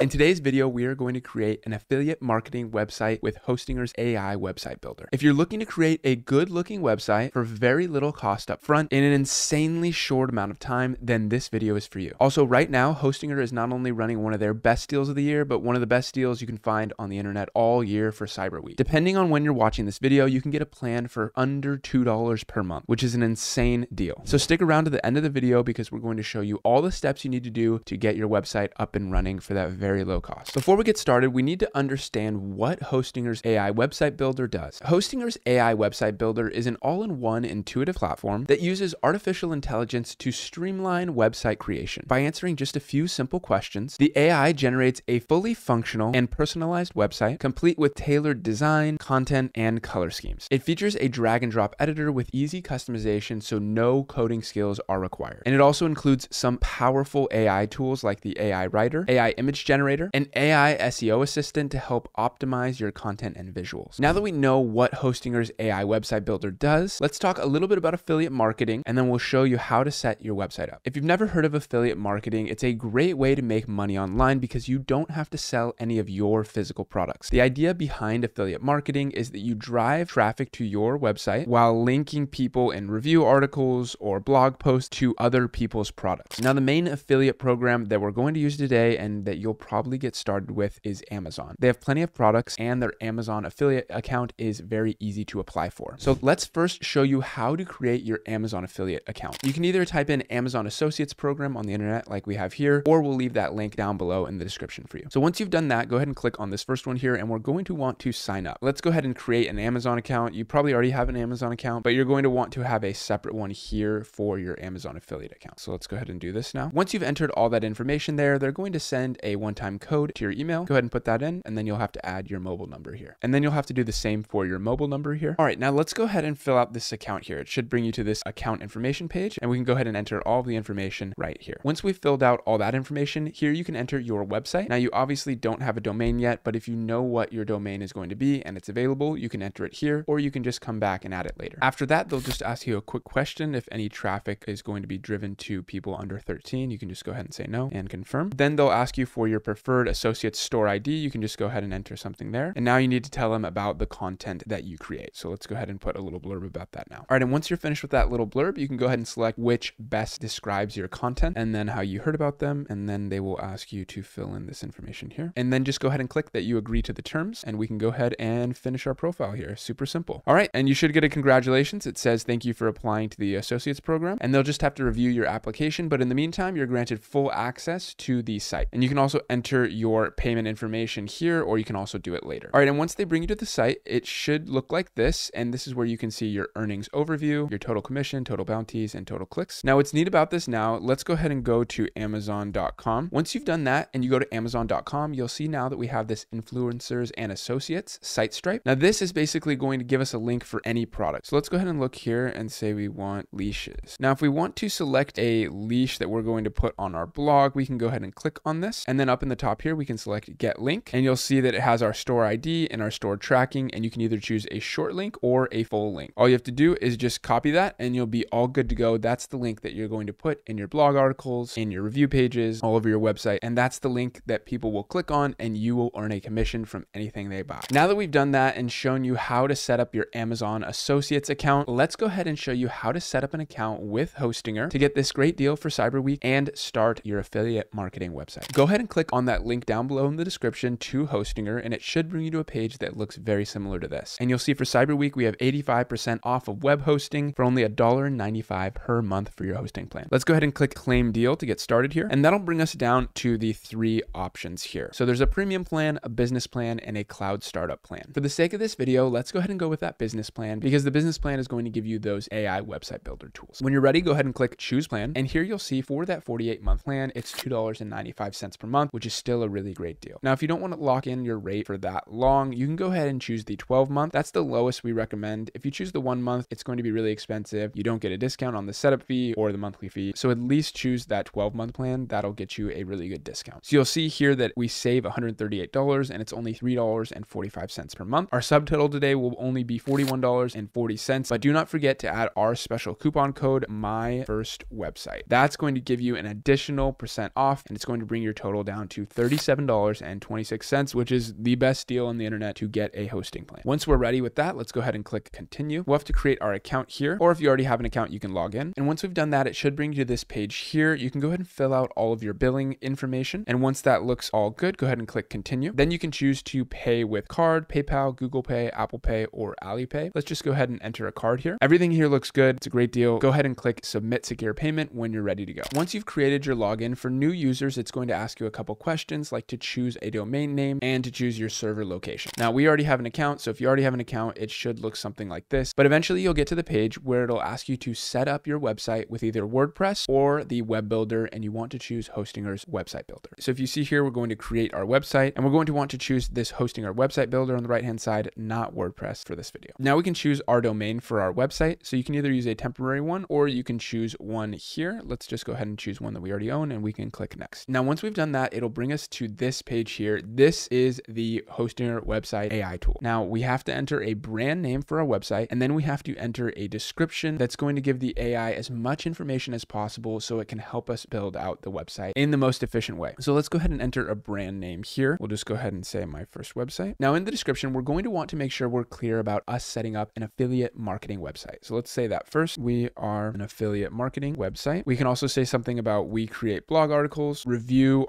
In today's video, we are going to create an affiliate marketing website with Hostinger's AI website builder. If you're looking to create a good looking website for very little cost up front in an insanely short amount of time, then this video is for you. Also, right now, Hostinger is not only running one of their best deals of the year, but one of the best deals you can find on the internet all year for Cyber Week. Depending on when you're watching this video, you can get a plan for under $2 per month, which is an insane deal. So stick around to the end of the video because we're going to show you all the steps you need to do to get your website up and running for that very very low cost. Before we get started, we need to understand what Hostinger's AI website builder does. Hostinger's AI website builder is an all-in-one intuitive platform that uses artificial intelligence to streamline website creation. By answering just a few simple questions, the AI generates a fully functional and personalized website complete with tailored design, content, and color schemes. It features a drag and drop editor with easy customization so no coding skills are required. And it also includes some powerful AI tools like the AI Writer, AI Image Generator, generator, an AI SEO assistant to help optimize your content and visuals. Now that we know what Hostinger's AI website builder does, let's talk a little bit about affiliate marketing and then we'll show you how to set your website up. If you've never heard of affiliate marketing, it's a great way to make money online because you don't have to sell any of your physical products. The idea behind affiliate marketing is that you drive traffic to your website while linking people in review articles or blog posts to other people's products. Now, the main affiliate program that we're going to use today and that you'll probably get started with is Amazon. They have plenty of products and their Amazon affiliate account is very easy to apply for. So let's first show you how to create your Amazon affiliate account. You can either type in Amazon Associates program on the internet like we have here, or we'll leave that link down below in the description for you. So once you've done that, go ahead and click on this first one here and we're going to want to sign up. Let's go ahead and create an Amazon account. You probably already have an Amazon account, but you're going to want to have a separate one here for your Amazon affiliate account. So let's go ahead and do this now. Once you've entered all that information there, they're going to send a one one-time code to your email. Go ahead and put that in, and then you'll have to add your mobile number here. And then you'll have to do the same for your mobile number here. All right, now let's go ahead and fill out this account here. It should bring you to this account information page, and we can go ahead and enter all the information right here. Once we've filled out all that information, here you can enter your website. Now you obviously don't have a domain yet, but if you know what your domain is going to be and it's available, you can enter it here, or you can just come back and add it later. After that, they'll just ask you a quick question. If any traffic is going to be driven to people under 13, you can just go ahead and say no and confirm. Then they'll ask you for your preferred associate store ID, you can just go ahead and enter something there. And now you need to tell them about the content that you create. So let's go ahead and put a little blurb about that now. All right, and once you're finished with that little blurb, you can go ahead and select which best describes your content and then how you heard about them. And then they will ask you to fill in this information here. And then just go ahead and click that you agree to the terms and we can go ahead and finish our profile here. Super simple. All right, and you should get a congratulations. It says thank you for applying to the associates program and they'll just have to review your application. But in the meantime, you're granted full access to the site. And you can also enter your payment information here, or you can also do it later. All right, and once they bring you to the site, it should look like this. And this is where you can see your earnings overview, your total commission, total bounties, and total clicks. Now, what's neat about this now, let's go ahead and go to Amazon.com. Once you've done that and you go to Amazon.com, you'll see now that we have this influencers and associates site stripe. Now, this is basically going to give us a link for any product. So let's go ahead and look here and say we want leashes. Now, if we want to select a leash that we're going to put on our blog, we can go ahead and click on this. And then up in the top here, we can select get link and you'll see that it has our store ID and our store tracking and you can either choose a short link or a full link. All you have to do is just copy that and you'll be all good to go. That's the link that you're going to put in your blog articles, in your review pages, all over your website. And that's the link that people will click on and you will earn a commission from anything they buy. Now that we've done that and shown you how to set up your Amazon Associates account, let's go ahead and show you how to set up an account with Hostinger to get this great deal for Cyber Week and start your affiliate marketing website. Go ahead and click on that link down below in the description to Hostinger, and it should bring you to a page that looks very similar to this. And you'll see for Cyber Week, we have 85% off of web hosting for only $1.95 per month for your hosting plan. Let's go ahead and click claim deal to get started here. And that'll bring us down to the three options here. So there's a premium plan, a business plan, and a cloud startup plan. For the sake of this video, let's go ahead and go with that business plan because the business plan is going to give you those AI website builder tools. When you're ready, go ahead and click choose plan. And here you'll see for that 48 month plan, it's $2.95 per month, which is still a really great deal. Now, if you don't want to lock in your rate for that long, you can go ahead and choose the 12 month. That's the lowest we recommend. If you choose the one month, it's going to be really expensive. You don't get a discount on the setup fee or the monthly fee. So at least choose that 12 month plan. That'll get you a really good discount. So you'll see here that we save $138 and it's only $3.45 per month. Our subtotal today will only be $41.40, but do not forget to add our special coupon code, my first website. That's going to give you an additional percent off and it's going to bring your total down to $37.26, which is the best deal on the internet to get a hosting plan. Once we're ready with that, let's go ahead and click continue. We'll have to create our account here, or if you already have an account, you can log in. And once we've done that, it should bring you to this page here. You can go ahead and fill out all of your billing information. And once that looks all good, go ahead and click continue. Then you can choose to pay with card, PayPal, Google Pay, Apple Pay, or Alipay. Let's just go ahead and enter a card here. Everything here looks good. It's a great deal. Go ahead and click submit secure payment when you're ready to go. Once you've created your login for new users, it's going to ask you a couple questions like to choose a domain name and to choose your server location. Now we already have an account. So if you already have an account, it should look something like this, but eventually you'll get to the page where it'll ask you to set up your website with either WordPress or the web builder and you want to choose Hostinger's website builder. So if you see here, we're going to create our website and we're going to want to choose this Hostinger website builder on the right hand side, not WordPress for this video. Now we can choose our domain for our website. So you can either use a temporary one or you can choose one here. Let's just go ahead and choose one that we already own and we can click next. Now, once we've done that, it'll bring us to this page here. This is the Hostinger website AI tool. Now we have to enter a brand name for our website and then we have to enter a description that's going to give the AI as much information as possible so it can help us build out the website in the most efficient way. So let's go ahead and enter a brand name here. We'll just go ahead and say my first website. Now in the description, we're going to want to make sure we're clear about us setting up an affiliate marketing website. So let's say that first. We are an affiliate marketing website. We can also say something about we create blog articles, review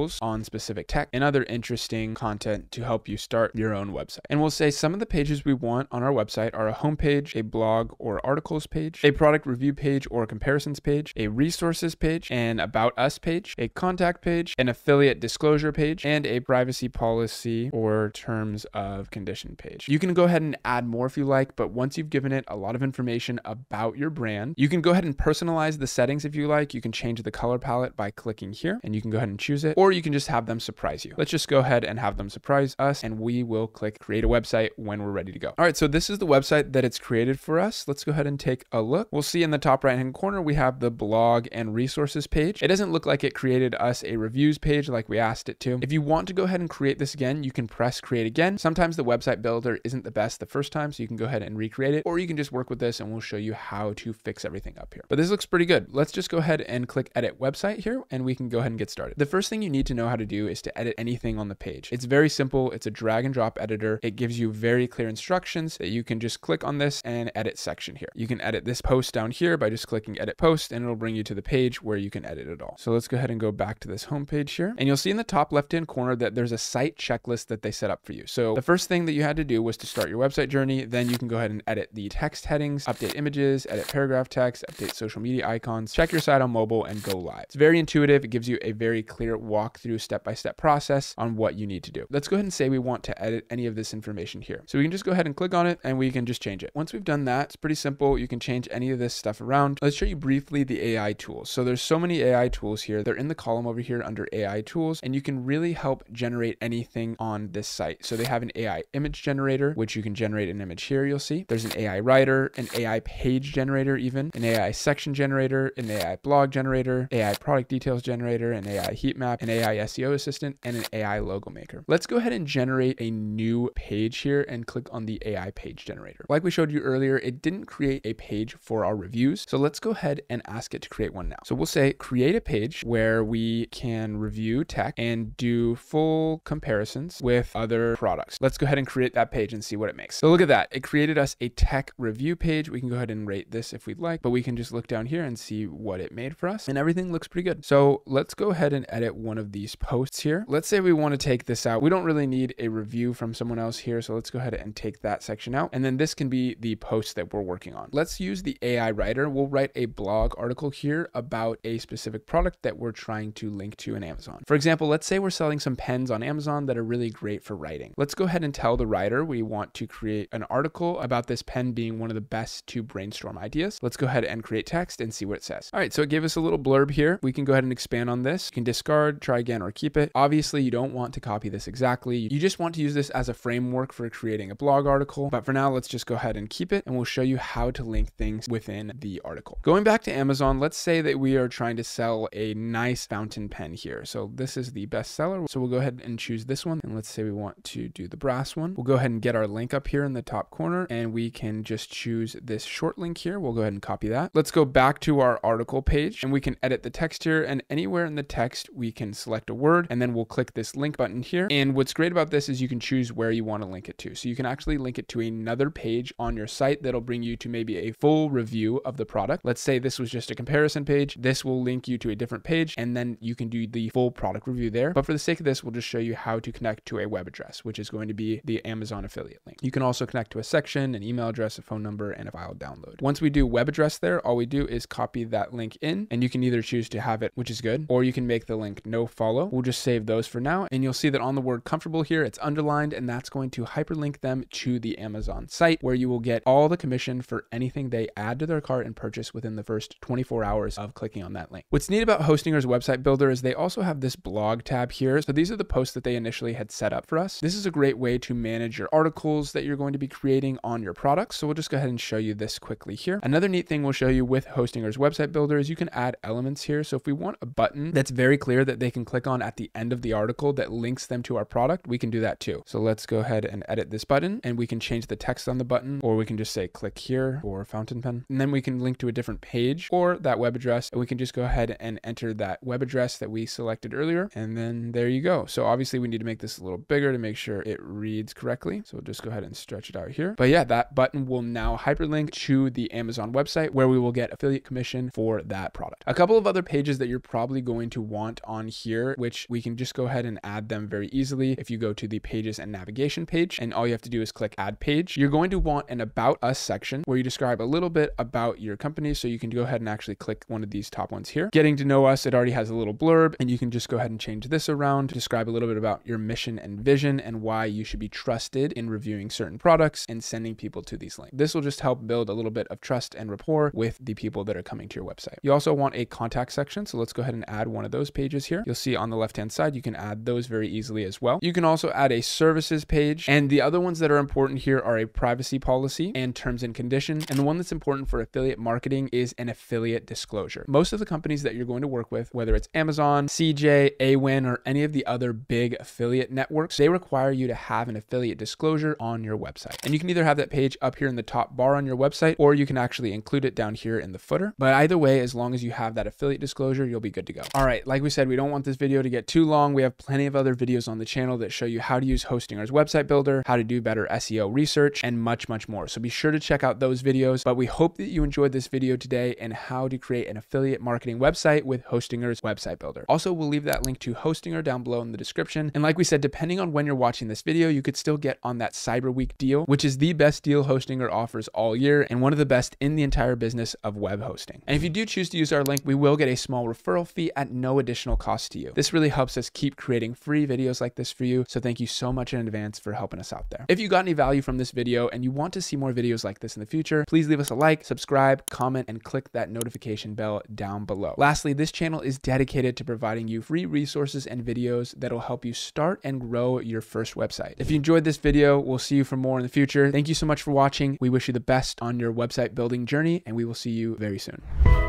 articles on specific tech and other interesting content to help you start your own website. And we'll say some of the pages we want on our website are a homepage, a blog or articles page, a product review page or comparisons page, a resources page, an about us page, a contact page, an affiliate disclosure page, and a privacy policy or terms of condition page. You can go ahead and add more if you like, but once you've given it a lot of information about your brand, you can go ahead and personalize the settings if you like. You can change the color palette by clicking here and you can go ahead and choose it, or you can just have them surprise you. Let's just go ahead and have them surprise us and we will click create a website when we're ready to go. All right, so this is the website that it's created for us. Let's go ahead and take a look. We'll see in the top right hand corner, we have the blog and resources page. It doesn't look like it created us a reviews page like we asked it to. If you want to go ahead and create this again, you can press create again. Sometimes the website builder isn't the best the first time, so you can go ahead and recreate it, or you can just work with this and we'll show you how to fix everything up here. But this looks pretty good. Let's just go ahead and click edit website here and we can go ahead and get started. The first thing you need to know how to do is to edit anything on the page. It's very simple. It's a drag and drop editor. It gives you very clear instructions that you can just click on this and edit section here. You can edit this post down here by just clicking edit post and it'll bring you to the page where you can edit it all. So let's go ahead and go back to this home page here. And you'll see in the top left hand corner that there's a site checklist that they set up for you. So the first thing that you had to do was to start your website journey. Then you can go ahead and edit the text headings, update images, edit paragraph text, update social media icons, check your site on mobile and go live. It's very intuitive. It gives you a very clear walkthrough step-by-step process on what you need to do. Let's go ahead and say we want to edit any of this information here. So we can just go ahead and click on it and we can just change it. Once we've done that, it's pretty simple. You can change any of this stuff around. Let's show you briefly the AI tools. So there's so many AI tools here. They're in the column over here under AI tools, and you can really help generate anything on this site. So they have an AI image generator, which you can generate an image here, you'll see. There's an AI writer, an AI page generator even, an AI section generator, an AI blog generator, AI product details generator, an AI heat map, an AI SEO assistant, and an AI logo maker. Let's go ahead and generate a new page here and click on the AI page generator. Like we showed you earlier, it didn't create a page for our reviews. So let's go ahead and ask it to create one now. So we'll say create a page where we can review tech and do full comparisons with other products. Let's go ahead and create that page and see what it makes. So look at that. It created us a tech review page. We can go ahead and rate this if we'd like, but we can just look down here and see what it made for us and everything looks pretty good. So let's go ahead and edit one of these posts here. Let's say we want to take this out. We don't really need a review from someone else here. So let's go ahead and take that section out. And then this can be the post that we're working on. Let's use the AI writer. We'll write a blog article here about a specific product that we're trying to link to in Amazon. For example, let's say we're selling some pens on Amazon that are really great for writing. Let's go ahead and tell the writer we want to create an article about this pen being one of the best to brainstorm ideas. Let's go ahead and create text and see what it says. All right, so it gave us a little blurb here. We can go ahead and expand on this. You can discard, try again, or keep it. Obviously, you don't want to copy this exactly. You just want to use this as a framework for creating a blog article. But for now, let's just go ahead and keep it and we'll show you how to link things within the article. Going back to Amazon, let's say that we are trying to sell a nice fountain pen here. So this is the bestseller. So we'll go ahead and choose this one. And let's say we want to do the brass one. We'll go ahead and get our link up here in the top corner and we can just choose this short link here. We'll go ahead and copy that. Let's go back to our article page and we can edit the text here and anywhere in the text we can select a word, and then we'll click this link button here. And what's great about this is you can choose where you want to link it to. So you can actually link it to another page on your site that'll bring you to maybe a full review of the product. Let's say this was just a comparison page. This will link you to a different page, and then you can do the full product review there. But for the sake of this, we'll just show you how to connect to a web address, which is going to be the Amazon affiliate link. You can also connect to a section, an email address, a phone number, and a file download. Once we do web address there, all we do is copy that link in, and you can either choose to have it, which is good, or you can make the link no follow. We'll just save those for now, and you'll see that on the word comfortable here, it's underlined, and that's going to hyperlink them to the Amazon site where you will get all the commission for anything they add to their cart and purchase within the first 24 hours of clicking on that link. What's neat about Hostinger's website builder is they also have this blog tab here. So these are the posts that they initially had set up for us. This is a great way to manage your articles that you're going to be creating on your products. So we'll just go ahead and show you this quickly here. Another neat thing we'll show you with Hostinger's website builder is you can add elements here. So if we want a button that's very clear that they can click on at the end of the article that links them to our product, we can do that too. So let's go ahead and edit this button and we can change the text on the button or we can just say click here or fountain pen. And then we can link to a different page or that web address and we can just go ahead and enter that web address that we selected earlier. And then there you go. So obviously we need to make this a little bigger to make sure it reads correctly. So we'll just go ahead and stretch it out here. But yeah, that button will now hyperlink to the Amazon website where we will get affiliate commission for that product. A couple of other pages that you're probably going to want on here, which we can just go ahead and add them very easily. If you go to the pages and navigation page and all you have to do is click add page, you're going to want an about us section where you describe a little bit about your company. So you can go ahead and actually click one of these top ones here. Getting to know us, it already has a little blurb and you can just go ahead and change this around, to describe a little bit about your mission and vision and why you should be trusted in reviewing certain products and sending people to these links. This will just help build a little bit of trust and rapport with the people that are coming to your website. You also want a contact section. So let's go ahead and add one of those pages here. You'll see on the left-hand side, you can add those very easily as well. You can also add a services page. And the other ones that are important here are a privacy policy and terms and conditions. And the one that's important for affiliate marketing is an affiliate disclosure. Most of the companies that you're going to work with, whether it's Amazon, CJ, Awin, or any of the other big affiliate networks, they require you to have an affiliate disclosure on your website. And you can either have that page up here in the top bar on your website, or you can actually include it down here in the footer. But either way, as long as you have that affiliate disclosure, you'll be good to go. All right, like we said, we don't want this video to get too long. We have plenty of other videos on the channel that show you how to use Hostinger's website builder, how to do better SEO research, and much, much more. So be sure to check out those videos. But we hope that you enjoyed this video today and how to create an affiliate marketing website with Hostinger's website builder. Also, we'll leave that link to Hostinger down below in the description. And like we said, depending on when you're watching this video, you could still get on that Cyber Week deal, which is the best deal Hostinger offers all year and one of the best in the entire business of web hosting. And if you do choose to use our link, we will get a small referral fee at no additional cost to you. This really helps us keep creating free videos like this for you. So thank you so much in advance for helping us out there. If you got any value from this video and you want to see more videos like this in the future, please leave us a like, subscribe, comment, and click that notification bell down below. Lastly, this channel is dedicated to providing you free resources and videos that'll help you start and grow your first website. If you enjoyed this video, we'll see you for more in the future. Thank you so much for watching. We wish you the best on your website building journey, and we will see you very soon.